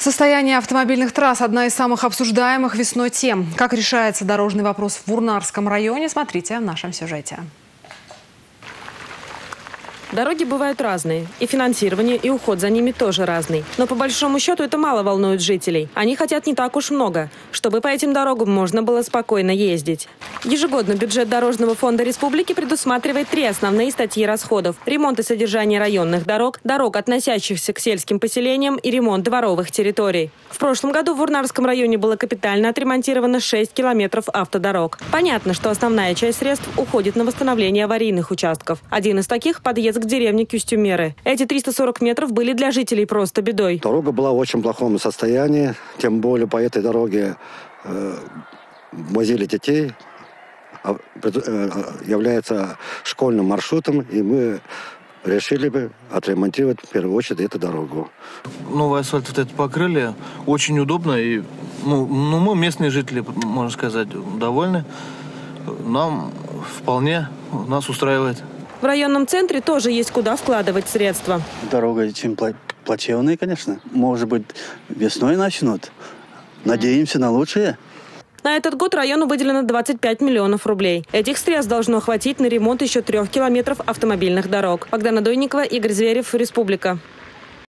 Состояние автомобильных трасс – одна из самых обсуждаемых весной тем. Как решается дорожный вопрос в Урнарском районе, смотрите в нашем сюжете. Дороги бывают разные. И финансирование, и уход за ними тоже разный. Но по большому счету это мало волнует жителей. Они хотят не так уж много, чтобы по этим дорогам можно было спокойно ездить. Ежегодно бюджет Дорожного фонда республики предусматривает три основные статьи расходов. Ремонт и содержание районных дорог, дорог, относящихся к сельским поселениям и ремонт дворовых территорий. В прошлом году в Урнарском районе было капитально отремонтировано 6 километров автодорог. Понятно, что основная часть средств уходит на восстановление аварийных участков. Один из таких – подъезд к деревне Кюстюмеры. Эти 340 метров были для жителей просто бедой. Дорога была в очень плохом состоянии, тем более по этой дороге э, возили детей, а, э, является школьным маршрутом, и мы решили бы отремонтировать в первую очередь эту дорогу. Новый асфальт вот это покрыли, очень удобно, и ну, ну мы местные жители, можно сказать, довольны. Нам вполне нас устраивает. В районном центре тоже есть куда вкладывать средства. Дорога очень плачевная, конечно. Может быть, весной начнут. Надеемся на лучшее. На этот год району выделено 25 миллионов рублей. Этих средств должно хватить на ремонт еще трех километров автомобильных дорог. Богдана Дойникова, Игорь Зверев, Республика.